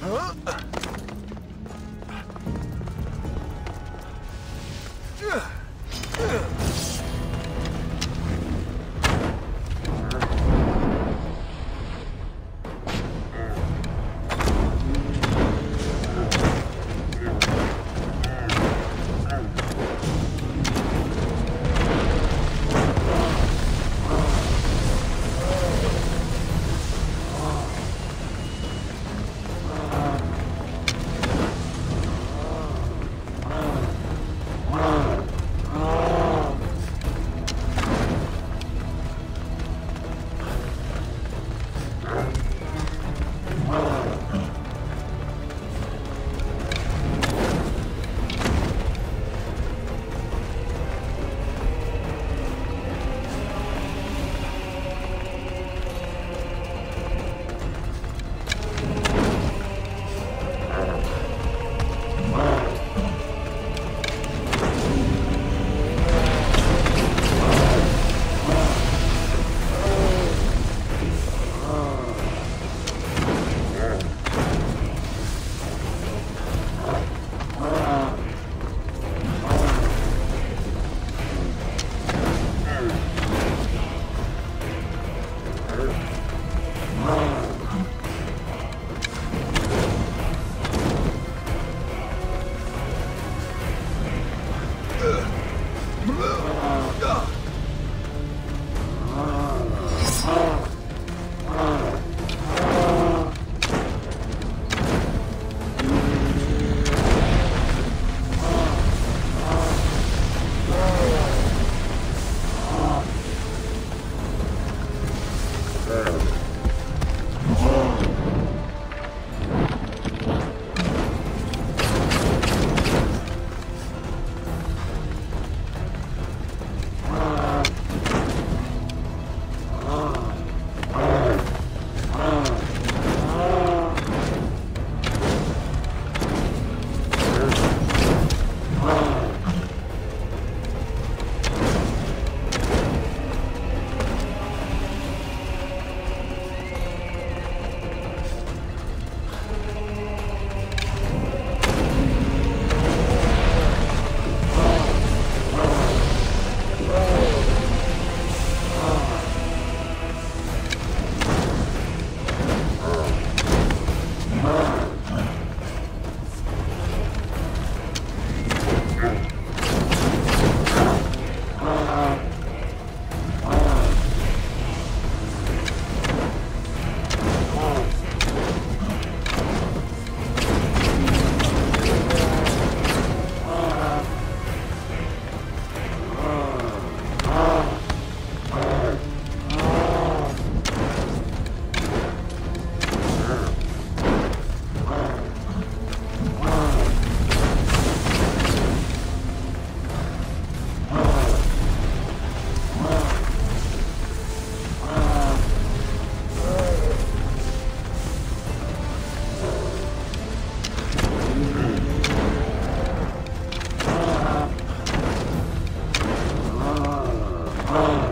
Huh? Oh.